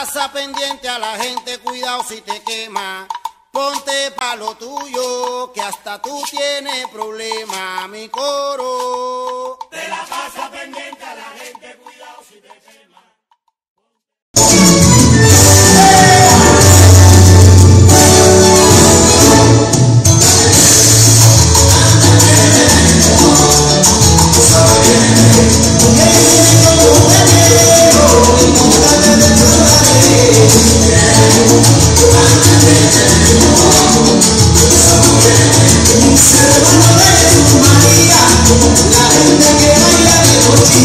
pasa pendiente a la gente, cuidado si te quema. Ponte pa' lo tuyo, que hasta tú tienes problema, mi coro. Se reúne María, la gente que baila en el coche.